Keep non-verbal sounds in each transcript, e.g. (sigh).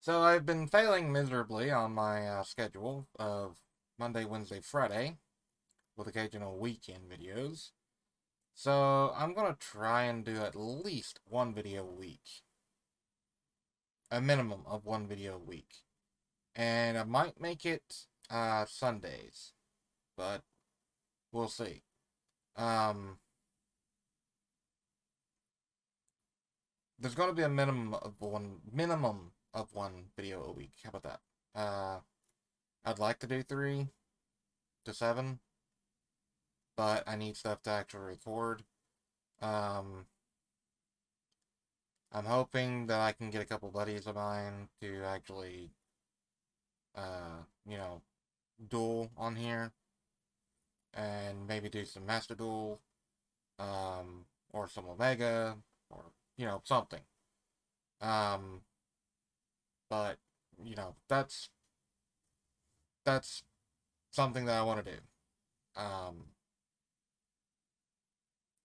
So I've been failing miserably on my uh, schedule of Monday, Wednesday, Friday, with occasional weekend videos. So I'm going to try and do at least one video a week. A minimum of one video a week. And I might make it uh, Sundays, but we'll see. Um, there's going to be a minimum of one minimum of one video a week. How about that? Uh, I'd like to do three to seven, but I need stuff to actually record. Um, I'm hoping that I can get a couple buddies of mine to actually, uh, you know, duel on here, and maybe do some Master Duel, um, or some Omega, or, you know, something. Um, but, you know, that's that's something that I want to do. Um,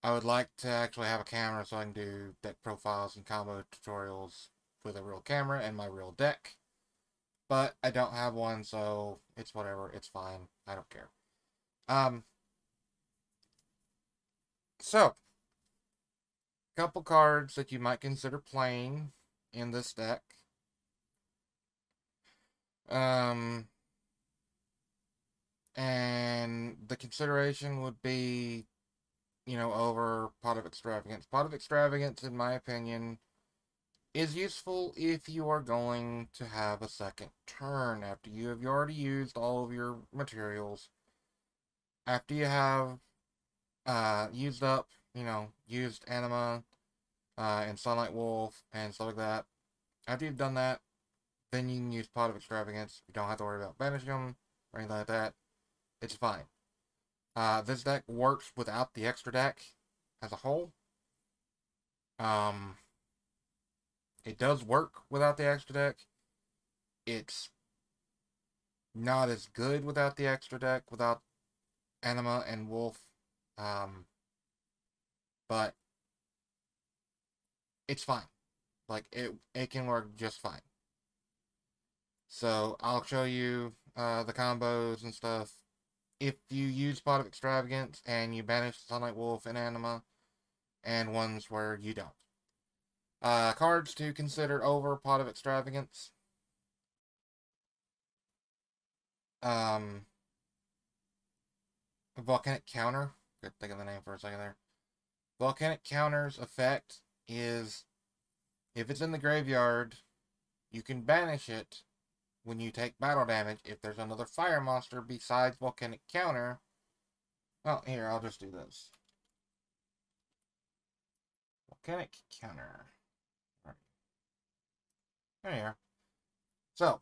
I would like to actually have a camera so I can do deck profiles and combo tutorials with a real camera and my real deck. But I don't have one, so it's whatever. It's fine. I don't care. Um, so, couple cards that you might consider playing in this deck. Um, and the consideration would be, you know, over Pot of Extravagance. Pot of Extravagance, in my opinion, is useful if you are going to have a second turn after you have already used all of your materials. After you have uh, used up, you know, used Anima uh, and Sunlight Wolf and stuff like that. After you've done that, then you can use Pot of Extravagance. You don't have to worry about banishing them or anything like that. It's fine. Uh, this deck works without the extra deck as a whole. Um, it does work without the extra deck. It's not as good without the extra deck, without Anima and Wolf. Um, but it's fine. Like, it, it can work just fine. So I'll show you uh, the combos and stuff. If you use Pot of Extravagance and you banish Sunlight Wolf and Anima, and ones where you don't. Uh, cards to consider over Pot of Extravagance. Um, Volcanic Counter. Good think of the name for a second there. Volcanic Counter's effect is if it's in the graveyard, you can banish it when you take battle damage if there's another fire monster besides volcanic counter. Well, here, I'll just do this. Volcanic counter. There you are. So,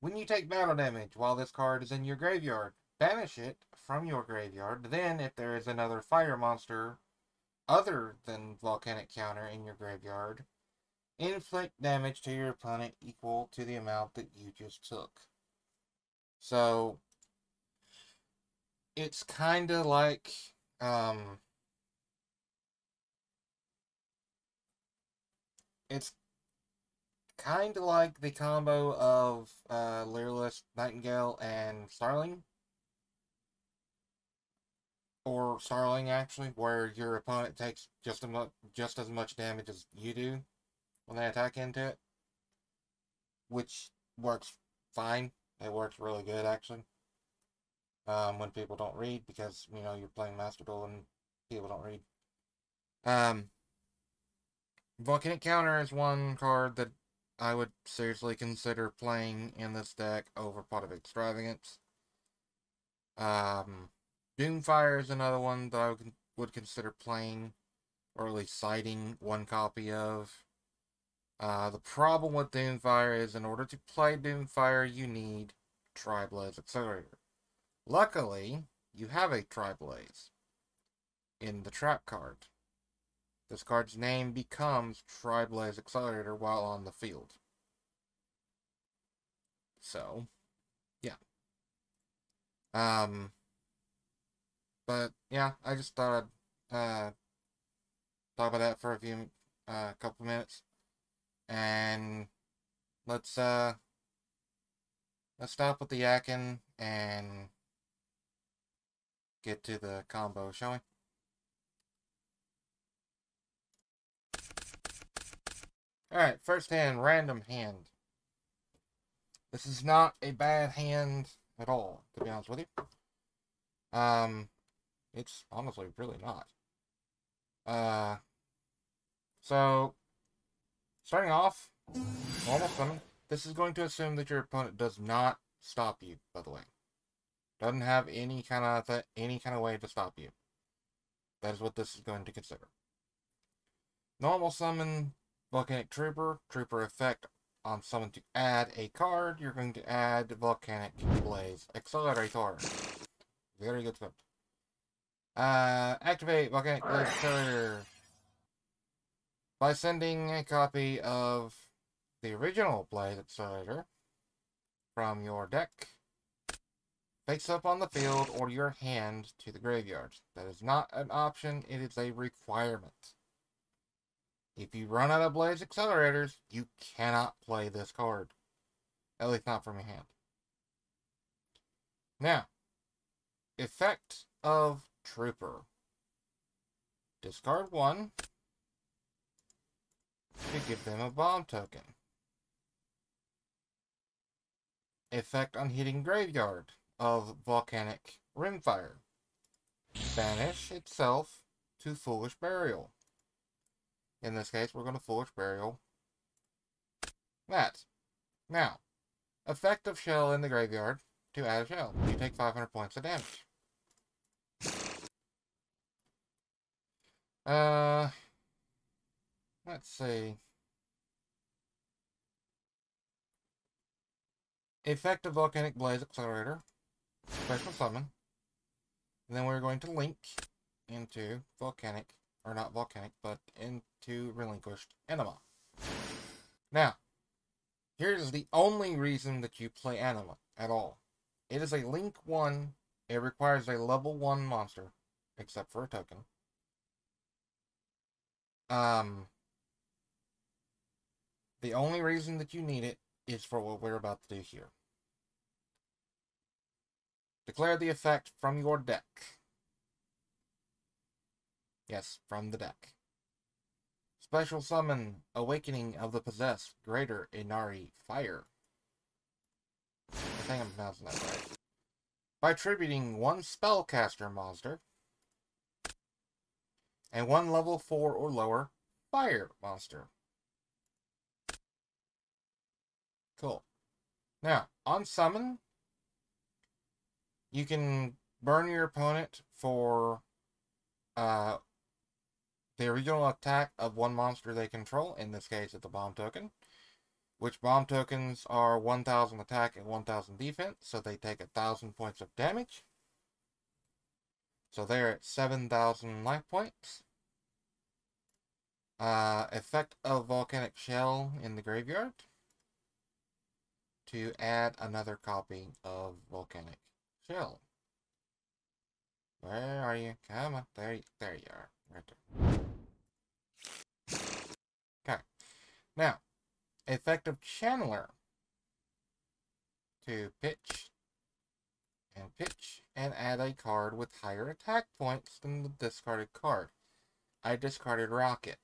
when you take battle damage while this card is in your graveyard, banish it from your graveyard. Then, if there is another fire monster other than volcanic counter in your graveyard, inflict damage to your opponent equal to the amount that you just took. So, it's kind of like, um, it's kind of like the combo of uh, Lyrilusc, Nightingale, and Starling. Or Starling, actually, where your opponent takes just, a just as much damage as you do when they attack into it. Which works fine. It works really good, actually. Um, when people don't read, because, you know, you're playing Master Duel and people don't read. Um, Volcanic Counter is one card that I would seriously consider playing in this deck over Pot of Extravagance. Um, Doomfire is another one that I would consider playing, or at least citing one copy of. Uh, the problem with Doomfire is in order to play Doomfire, you need Triblaze Accelerator. Luckily, you have a Triblaze in the trap card. This card's name becomes Triblaze Accelerator while on the field. So, yeah. Um, but, yeah, I just thought I'd, uh, talk about that for a few, uh, couple minutes. And let's uh let's stop with the yakking and get to the combo, shall we? Alright, first hand, random hand. This is not a bad hand at all, to be honest with you. Um, it's honestly really not. Uh, so, starting off, normal summon. This is going to assume that your opponent does not stop you, by the way. Doesn't have any kind of any kind of way to stop you. That is what this is going to consider. Normal summon Volcanic Trooper, Trooper effect on someone to add a card, you're going to add Volcanic Blaze Accelerator. Very good script. Uh, activate Volcanic Blaze Accelerator by sending a copy of the original Blaze Accelerator from your deck face up on the field or your hand to the graveyard. That is not an option, it is a requirement. If you run out of Blaze Accelerators, you cannot play this card. At least not from your hand. Now, effect of Trooper. Discard one to give them a bomb token. Effect on hitting graveyard of Volcanic Rimfire. Banish itself to Foolish Burial. In this case, we're going to Foolish Burial. That. Now, effective shell in the graveyard to add a shell. You take 500 points of damage. Uh, let's see. Effective Volcanic Blaze Accelerator. Special Summon. And then we're going to link into Volcanic or not volcanic, but into relinquished anima. Now, here's the only reason that you play anima at all. It is a link 1, it requires a level 1 monster, except for a token. Um, the only reason that you need it is for what we're about to do here. Declare the effect from your deck. Yes, from the deck. Special summon Awakening of the Possessed Greater Inari Fire. I think I'm pronouncing that right. By tributing one spellcaster monster and one level 4 or lower fire monster. Cool. Now, on summon, you can burn your opponent for uh, the original attack of one monster they control, in this case it's a bomb token, which bomb tokens are 1000 attack and 1000 defense, so they take 1000 points of damage. So they're at 7000 life points. Uh, effect of Volcanic Shell in the graveyard to add another copy of Volcanic Shell. Where are you? Come on, there, there you are, right there. Okay. Now, effective channeler to pitch and pitch and add a card with higher attack points than the discarded card. I discarded Rocket.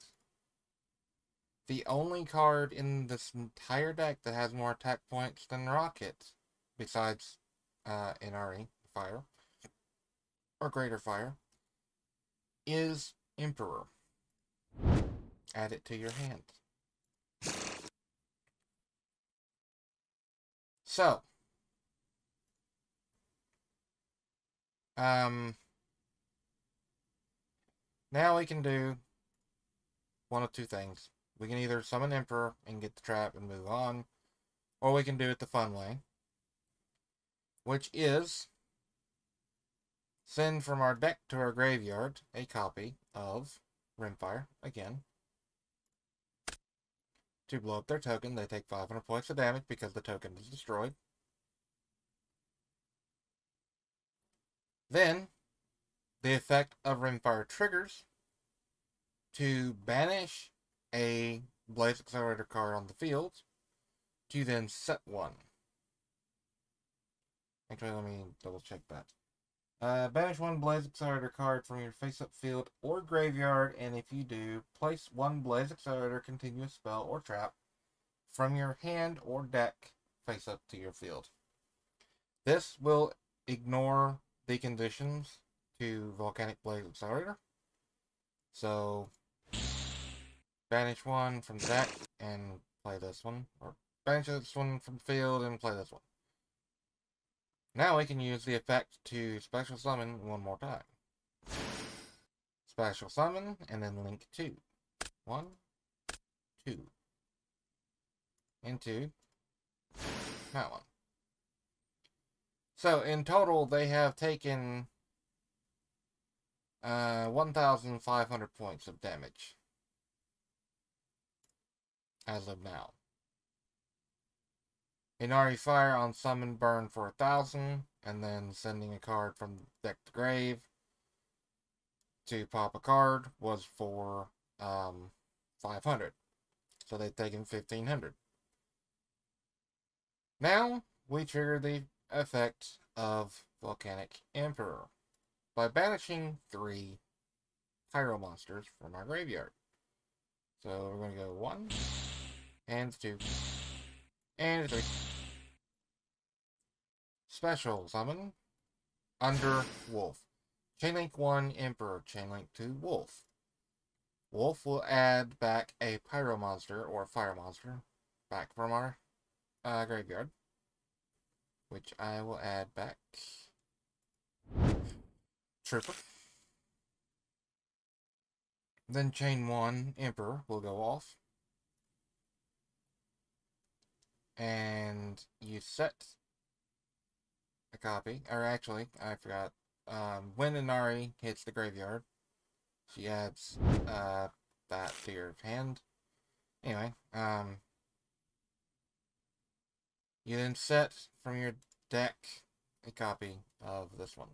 The only card in this entire deck that has more attack points than Rocket, besides uh, Inari, Fire, or Greater Fire, is Emperor. Add it to your hand. So, um, now we can do one of two things. We can either summon Emperor and get the trap and move on, or we can do it the fun way, which is send from our deck to our graveyard a copy of Rimfire, again, to blow up their token, they take 500 points of damage because the token is destroyed. Then, the effect of Rimfire triggers to banish a Blaze Accelerator card on the field, to then set one. Actually, let me double check that. Uh, banish one Blaze Accelerator card from your face-up field or graveyard, and if you do, place one Blaze Accelerator continuous spell or trap from your hand or deck face-up to your field. This will ignore the conditions to Volcanic Blaze Accelerator. So, banish one from deck and play this one, or banish this one from field and play this one. Now we can use the effect to special summon one more time. Special summon, and then link two. One, two. Into that one. So in total, they have taken uh, 1,500 points of damage as of now. Inari Fire on summon burn for a thousand, and then sending a card from deck to grave to pop a card was for um, 500. So they've taken 1500. Now we trigger the effect of Volcanic Emperor by banishing three Pyro monsters from our graveyard. So we're going to go one, and two, and three. Special summon. Under Wolf. Chainlink 1 Emperor. Chainlink 2 Wolf. Wolf will add back a Pyro monster or Fire monster back from our uh, graveyard. Which I will add back. Trooper. Then chain 1 Emperor will go off. And you set a copy, or actually, I forgot, um, when Inari hits the graveyard, she adds uh, that to your hand. Anyway, um, you then set from your deck a copy of this one.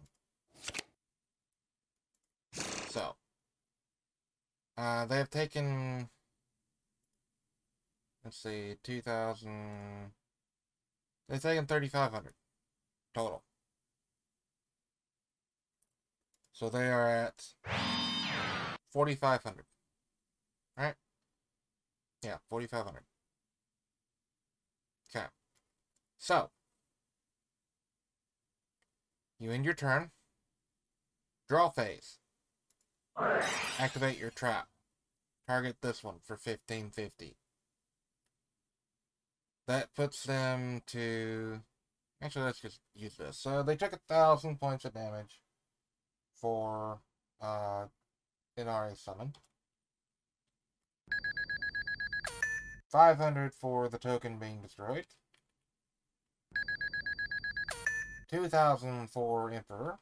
So, uh, they have taken Let's see, 2,000... They're taking 3,500 total. So they are at 4,500. Right? Yeah, 4,500. Okay. So, you end your turn. Draw phase. Activate your trap. Target this one for 1550. That puts them to... Actually, let's just use this. So they took a thousand points of damage for uh, Inari Summon. 500 for the token being destroyed. 2,000 for Emperor.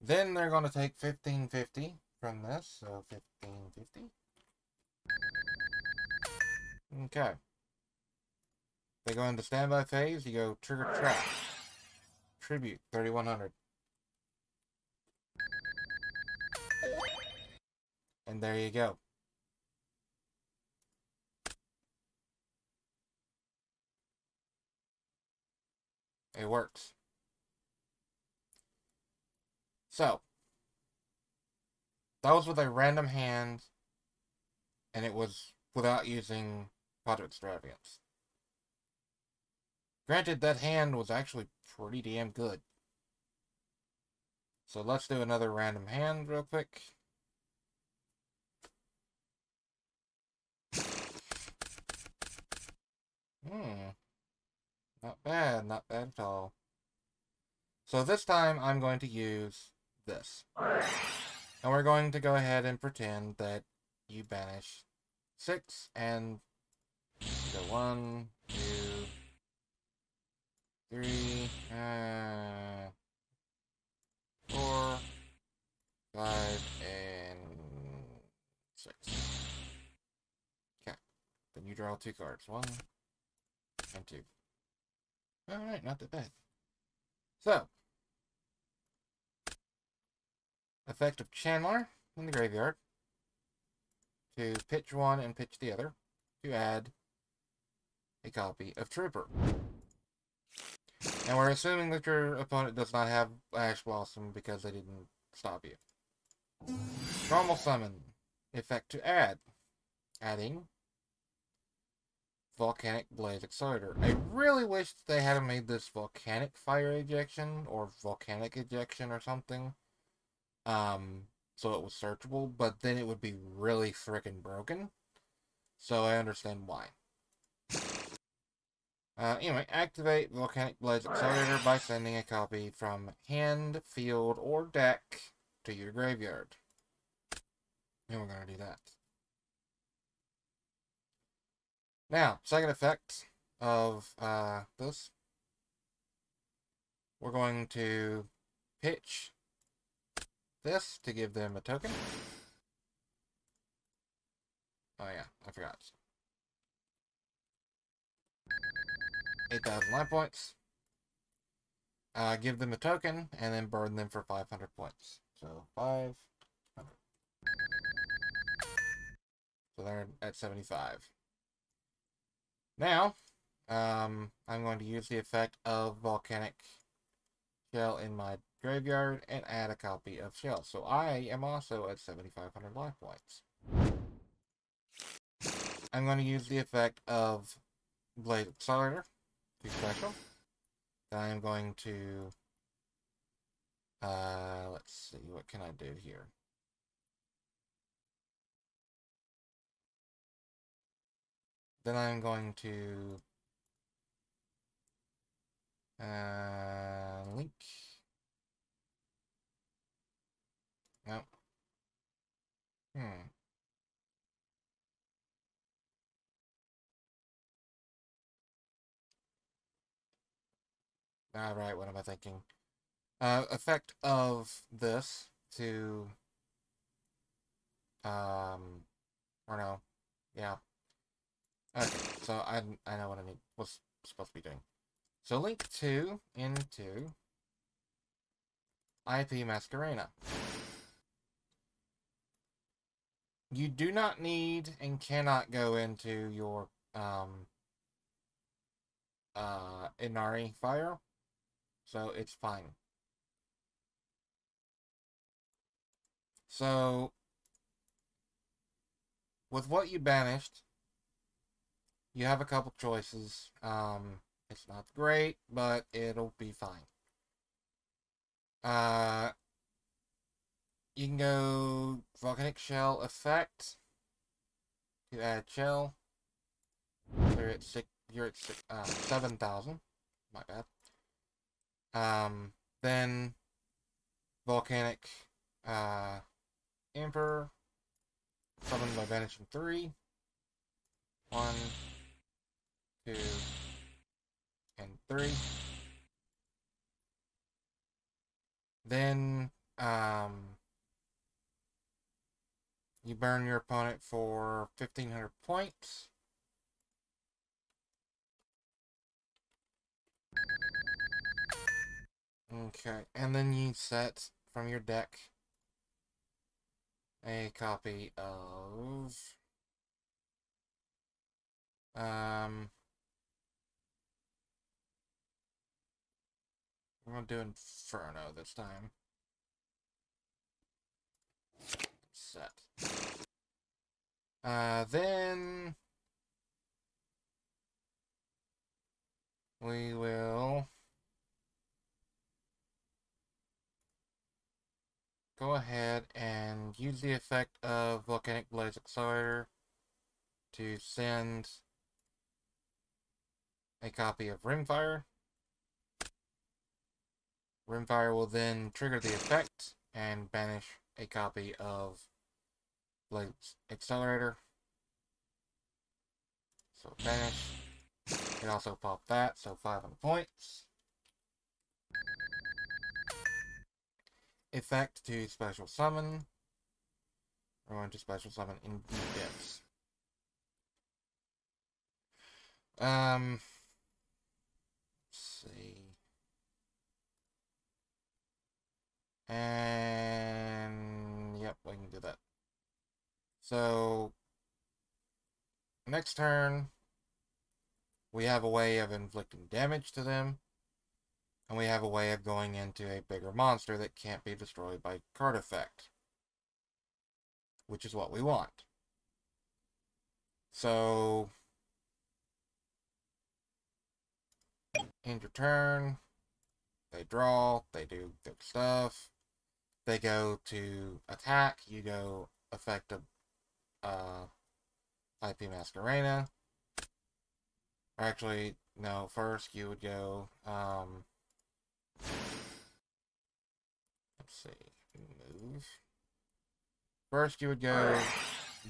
Then they're going to take 1550 from this, so 1550. Okay. They go into standby phase, you go trigger trap. Tribute, 3100. And there you go. It works. So, that was with a random hand, and it was without using Pot of Extravagance. Granted, that hand was actually pretty damn good. So let's do another random hand real quick. Hmm. Not bad, not bad at all. So this time I'm going to use this. And we're going to go ahead and pretend that you banish six and so one, two, three, uh, four, five, and six. Okay. Then you draw two cards. One and two. Alright, not that bad. So, effect of Channeler in the graveyard. To pitch one and pitch the other to add a copy of Trooper. And we're assuming that your opponent does not have Ash Blossom because they didn't stop you. Normal summon. Effect to add. Adding Volcanic Blaze Exciter. I really wish they had made this Volcanic Fire Ejection or Volcanic Ejection or something. Um, so it was searchable, but then it would be really freaking broken. So I understand why. Uh, anyway, activate Volcanic Blaze Accelerator by sending a copy from hand, field, or deck to your graveyard. And we're going to do that. Now, second effect of uh, this, we're going to pitch this to give them a token. Oh yeah, I forgot. 8,000 life points. Uh, give them a token, and then burn them for 500 points. So, 500. So they're at 75. Now, um, I'm going to use the effect of Volcanic Shell in my graveyard and add a copy of Shell. So I am also at 7,500 life points. I'm going to use the effect of Blaze Accelerator to special. Then I'm going to, uh, let's see, what can I do here? Then I'm going to uh, link No. Hmm. Alright, what am I thinking? Uh, effect of this to, um, or no, yeah. Okay, so I, I know what I need, was supposed to be doing. So link 2 into IP Masquerena. You do not need and cannot go into your um, uh, Inari fire, so it's fine. So, with what you banished, you have a couple choices. Um, it's not great, but it'll be fine. Uh, you can go volcanic shell effect to add shell. You're at six. You're at six, uh, seven thousand. My bad. Um, then volcanic uh, emperor summoned by banishing three. One, two, and three. Then um you burn your opponent for 1500 points. Okay, and then you set from your deck a copy of um I'm gonna do Inferno this time. Uh, then we will go ahead and use the effect of Volcanic Blaze Accelerator to send a copy of Rimfire. Rimfire will then trigger the effect and banish a copy of Blaze Accelerator. So banish. can also pop that, so 500 points. Effect to special summon. We're going to special summon in defense. Um, see. And, yep, we can do that. So next turn, we have a way of inflicting damage to them. And we have a way of going into a bigger monster that can't be destroyed by card effect. Which is what we want. So, end your turn. They draw, they do their stuff. They go to attack, you go effective uh, IP Masquerena. Actually, no, first you would go, um, let's see, move. First you would go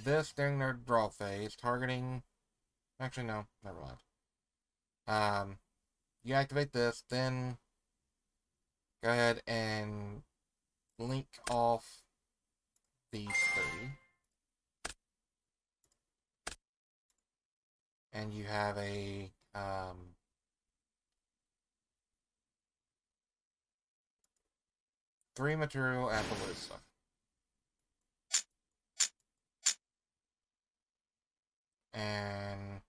this during their draw phase, targeting, actually no, never mind. Um, you activate this, then go ahead and link off these three. And you have a um, three material Apollousa. And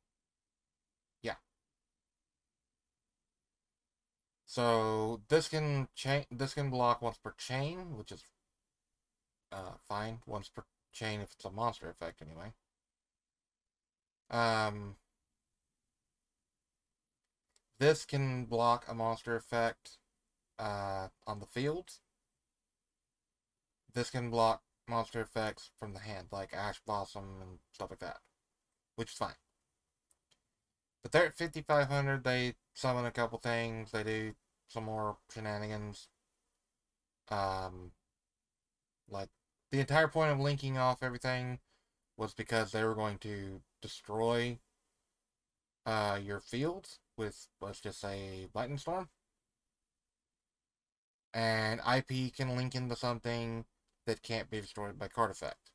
yeah. So this can chain this can block once per chain, which is uh, fine. Once per chain if it's a monster effect anyway. Um this can block a monster effect uh, on the field. This can block monster effects from the hand, like Ash Blossom and stuff like that which is fine. But they're at 5,500. They summon a couple things. They do some more shenanigans. Um, like, the entire point of linking off everything was because they were going to destroy uh, your fields with, let's just say, Lightning Storm. And IP can link into something that can't be destroyed by card effect.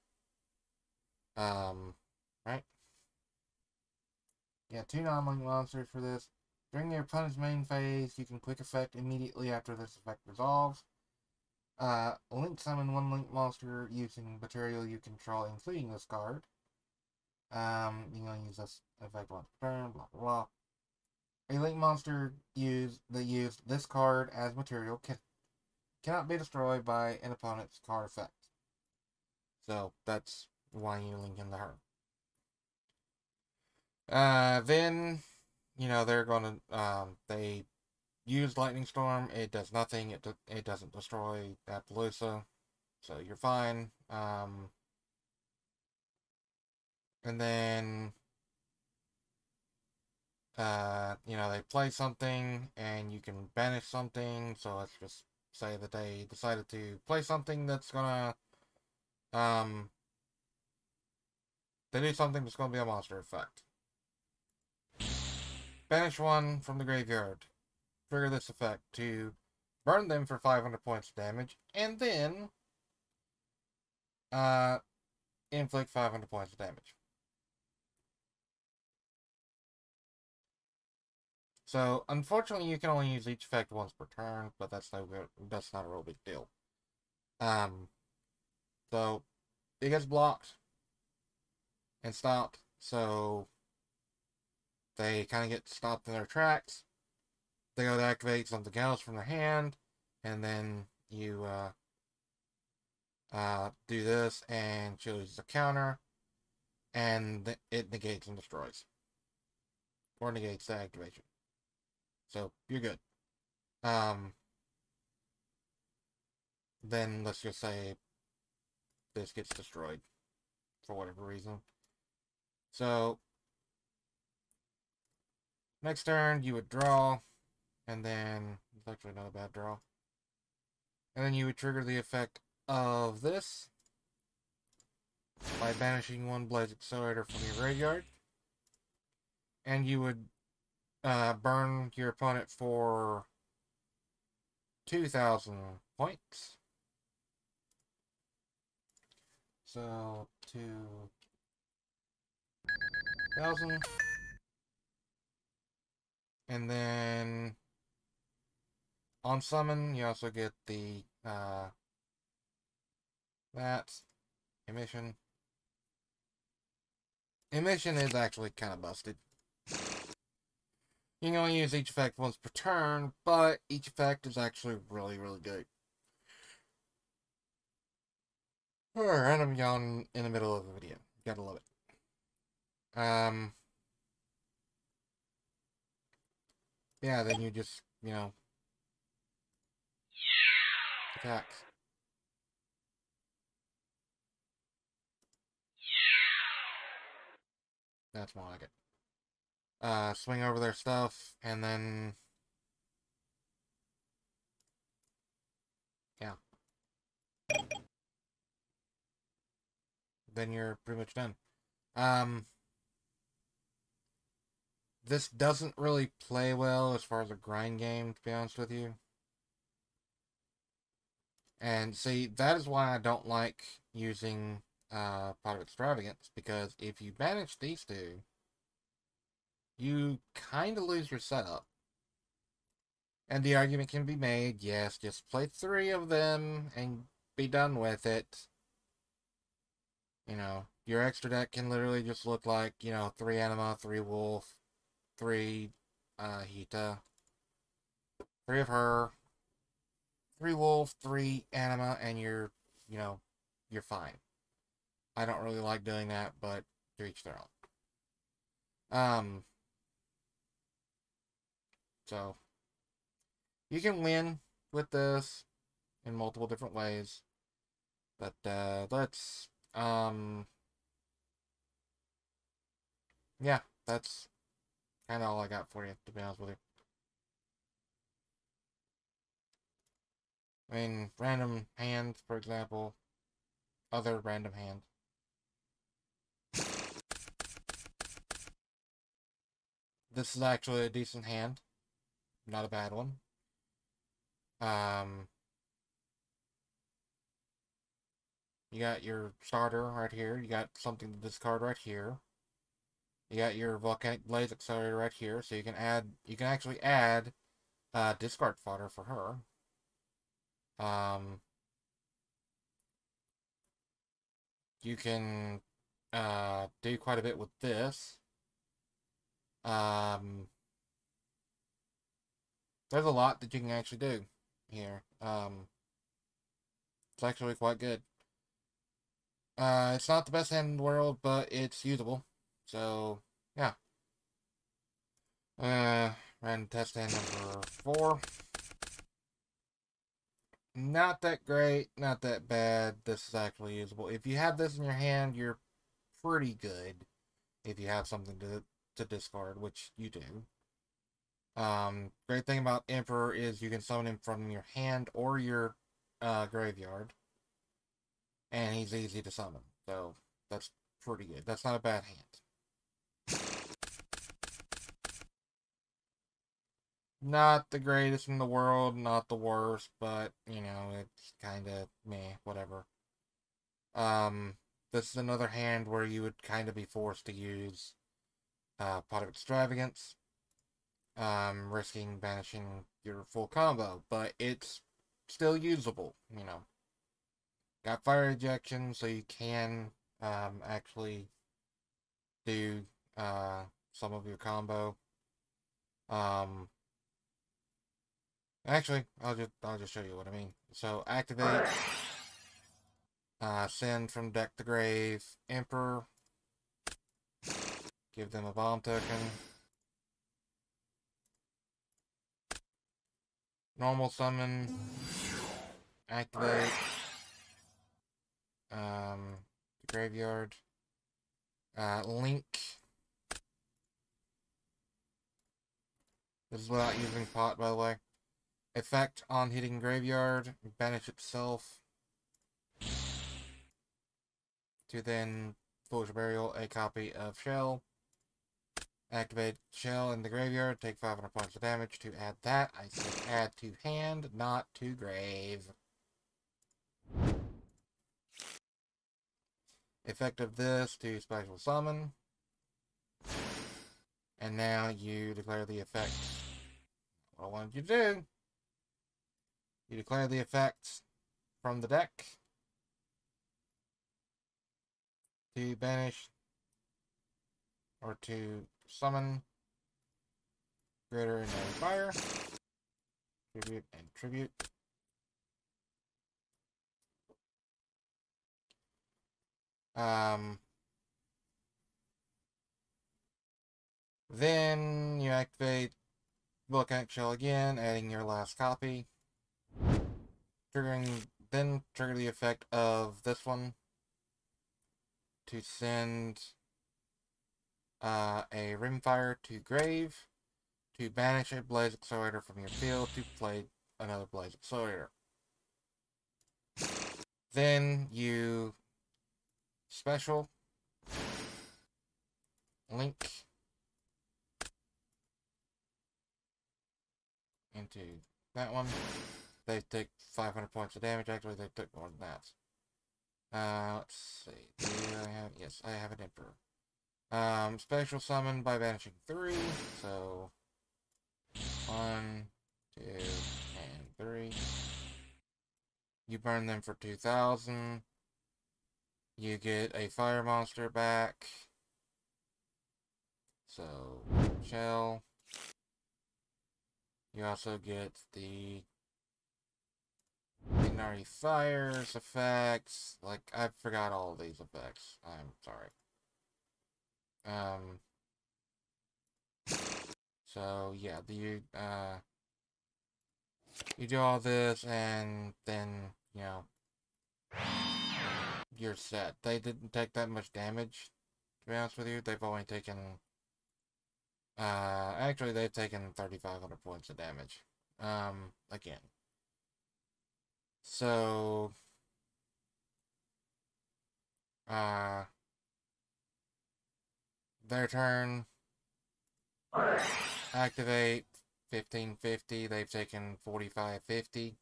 Um, right? Yeah, two non-link monsters for this. During your opponent's main phase, you can quick effect immediately after this effect resolves. Uh, link summon one link monster using material you control, including this card. Um, you can use this effect once per turn, blah blah blah. A link monster use that used this card as material can cannot be destroyed by an opponent's card effect. So that's why you link in the her. Uh, then, you know, they're going to, um, they use Lightning Storm. It does nothing. It, do, it doesn't destroy Apollousa. So you're fine. Um, and then, uh, you know, they play something and you can banish something. So let's just say that they decided to play something that's gonna, um, they do something that's gonna be a monster effect. Banish one from the graveyard. Trigger this effect to burn them for 500 points of damage, and then uh, inflict 500 points of damage. So, unfortunately, you can only use each effect once per turn, but that's no that's not a real big deal. Um, so it gets blocked and stopped. So they kind of get stopped in their tracks. They go to activate something else from their hand, and then you uh, uh, do this and choose the counter, and it negates and destroys. Or negates the activation. So, you're good. Um, then let's just say this gets destroyed for whatever reason. So, Next turn, you would draw, and then, it's actually not a bad draw. And then you would trigger the effect of this by banishing one Blaze Accelerator from your graveyard. And you would uh, burn your opponent for 2,000 points. So, 2,000. And then on summon, you also get the uh, that emission. Emission is actually kind of busted. You can only use each effect once per turn, but each effect is actually really, really good. Alright, I'm yawn in the middle of a video. Gotta love it. Um. Yeah, then you just, you know, attacks. That's more like it. Uh, swing over their stuff, and then... Yeah. Then you're pretty much done. Um... This doesn't really play well as far as a grind game, to be honest with you. And see, that is why I don't like using uh, Pot of Extravagance, because if you banish these two, you kind of lose your setup. And the argument can be made, yes, just play three of them and be done with it. You know, your extra deck can literally just look like, you know, three Anima, three Wolf, three uh, Hiita, three of her, three Wolf, three Anima, and you're, you know, you're fine. I don't really like doing that, but to each their own. Um, so, you can win with this in multiple different ways. But, uh, let's, um, yeah, that's kind of all I got for you, to be honest with you. I mean, random hand, for example, other random hand. This is actually a decent hand. Not a bad one. Um, you got your starter right here. You got something to discard right here. You got your volcanic blaze accelerator right here, so you can add. You can actually add uh, discard fodder for her. Um, you can uh, do quite a bit with this. Um, there's a lot that you can actually do here. Um, it's actually quite good. Uh, it's not the best hand in the world, but it's usable. So, yeah. Uh, random test hand number four. Not that great, not that bad. This is actually usable. If you have this in your hand, you're pretty good. If you have something to to discard, which you do. Um, great thing about Emperor is you can summon him from your hand or your uh, graveyard. And he's easy to summon. So, that's pretty good. That's not a bad hand. Not the greatest in the world, not the worst, but, you know, it's kind of meh, whatever. Um, this is another hand where you would kind of be forced to use uh, Pot of Extravagance, um, risking banishing your full combo, but it's still usable, you know. Got fire ejection, so you can um, actually do uh, some of your combo. Um, actually, I'll just I'll just show you what I mean. So activate, (sighs) uh, send from deck to grave, Emperor, Give them a bomb token. Normal summon. Activate. Um, the graveyard. Uh, link. This is without using pot, by the way. Effect on hitting graveyard. Banish itself. To then Foolish Burial a copy of Shell. Activate shell in the graveyard, take 500 points of damage. To add that, I said add to hand, not to grave. Effect of this to special summon. And now you declare the effect. What I wanted you to do. You declare the effects from the deck. To banish or to summon greater and fire, tribute and tribute. Um, then you activate Volcanic Shell again, adding your last copy. Triggering, then trigger the effect of this one to send uh, a Rimfire to Grave, to banish a Blaze Accelerator from your field, to play another Blaze Accelerator. Then you special link into that one. They take 500 points of damage. Actually, they took more than that. Uh, let's see. Do I have? Yes, I have an Emperor. Um, special summon by banishing three. So, one, two, and three. You burn them for 2,000. You get a fire monster back. So, shell. You also get the Inari Fires effects. Like, I forgot all these effects. I'm sorry. Um, so, yeah, you, uh, you do all this, and then, you know, you're set. They didn't take that much damage, to be honest with you. They've only taken, uh, actually, they've taken 3,500 points of damage. Um, again. So, uh, their turn, activate 1550, they've taken 4550,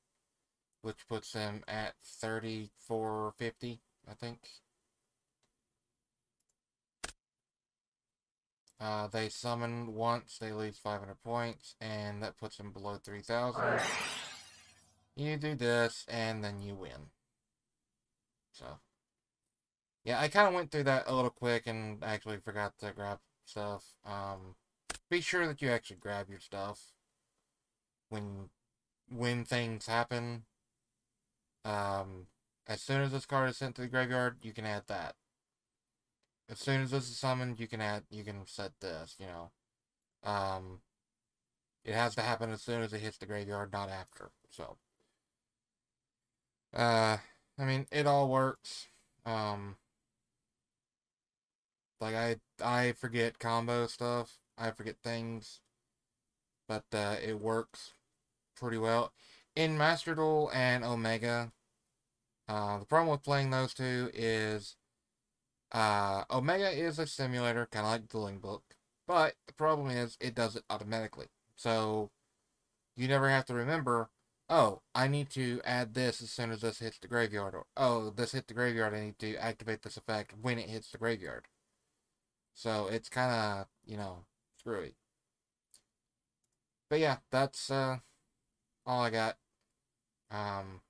which puts them at 3450. I think. Uh, they summon once, they lose 500 points, and that puts them below 3,000. You do this, and then you win. So, yeah, I kind of went through that a little quick and actually forgot to grab stuff. Um, be sure that you actually grab your stuff when when things happen. Um, as soon as this card is sent to the graveyard, you can add that. As soon as this is summoned, you can add, you can set this, you know. Um, it has to happen as soon as it hits the graveyard, not after, so. Uh, I mean, it all works. Um, like, I, I forget combo stuff. I forget things. But, uh, it works pretty well. In Master Duel and Omega, uh, the problem with playing those two is uh, Omega is a simulator, kind of like Dueling Book, but the problem is it does it automatically. So you never have to remember, oh, I need to add this as soon as this hits the graveyard, or oh, this hit the graveyard, I need to activate this effect when it hits the graveyard. So it's kind of, you know, screwy. But yeah, that's uh, all I got. Um,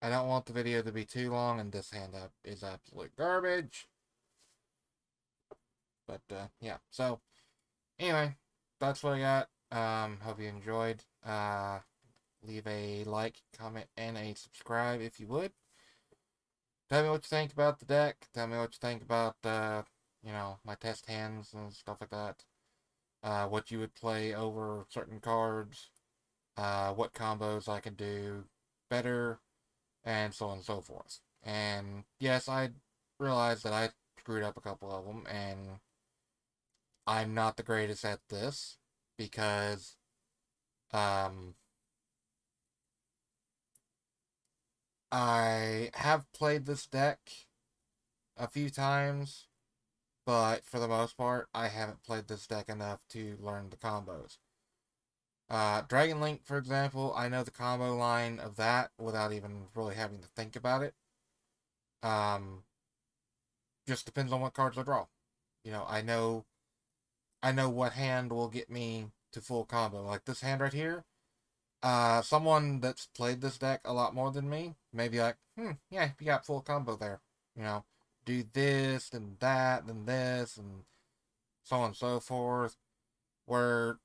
I don't want the video to be too long, and this hand up is absolute garbage. But, uh, yeah. So, anyway, that's what I got. Um, hope you enjoyed. Uh, leave a like, comment, and a subscribe if you would. Tell me what you think about the deck. Tell me what you think about, uh, you know, my test hands and stuff like that. Uh, what you would play over certain cards. Uh, what combos I could do better and so on and so forth. And yes, I realized that I screwed up a couple of them, and I'm not the greatest at this because um, I have played this deck a few times, but for the most part, I haven't played this deck enough to learn the combos. Uh, Dragon Link, for example, I know the combo line of that without even really having to think about it. Um, just depends on what cards I draw. You know, I know, I know what hand will get me to full combo. Like this hand right here, uh, someone that's played this deck a lot more than me, maybe like, hmm, yeah, you got full combo there. You know, do this and that and this and so on and so forth. Where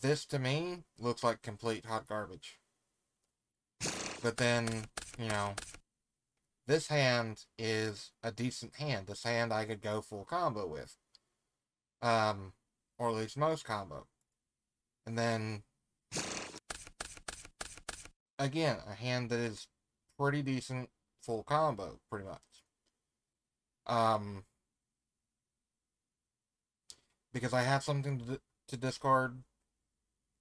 this to me looks like complete hot garbage. But then, you know, this hand is a decent hand. This hand I could go full combo with. Um, or at least most combo. And then, again, a hand that is pretty decent full combo, pretty much. Um, because I have something to, to discard.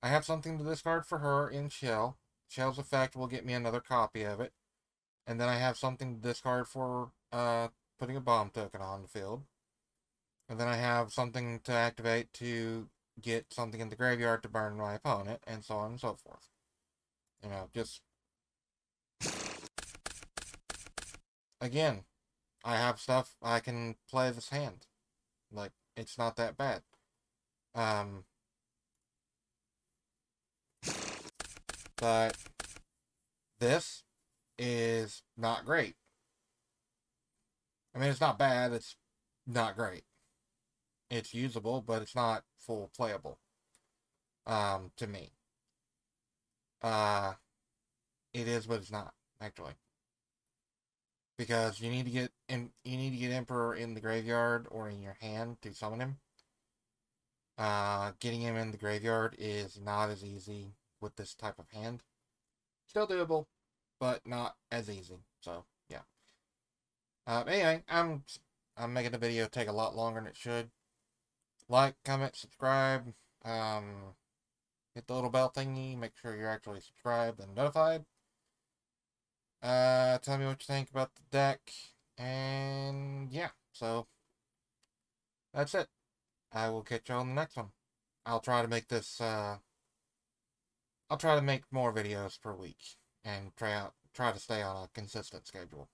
I have something to discard for her in Shell. Shell's effect will get me another copy of it. And then I have something to discard for uh, putting a bomb token on the field. And then I have something to activate to get something in the graveyard to burn my opponent, and so on and so forth. You know, just... Again, I have stuff I can play this hand. Like, it's not that bad. Um... But... This is not great. I mean, it's not bad, it's not great. It's usable, but it's not full playable. Um, to me. Uh, it is, but it's not, actually. Because you need to get in, you need to get Emperor in the graveyard or in your hand to summon him. Uh, getting him in the graveyard is not as easy with this type of hand. Still doable, but not as easy. So, yeah. Uh, anyway, I'm I'm making the video take a lot longer than it should. Like, comment, subscribe. Um, hit the little bell thingy. Make sure you're actually subscribed and notified. Uh, tell me what you think about the deck. And yeah, so that's it. I will catch you on the next one. I'll try to make this, uh, I'll try to make more videos per week and try out, try to stay on a consistent schedule.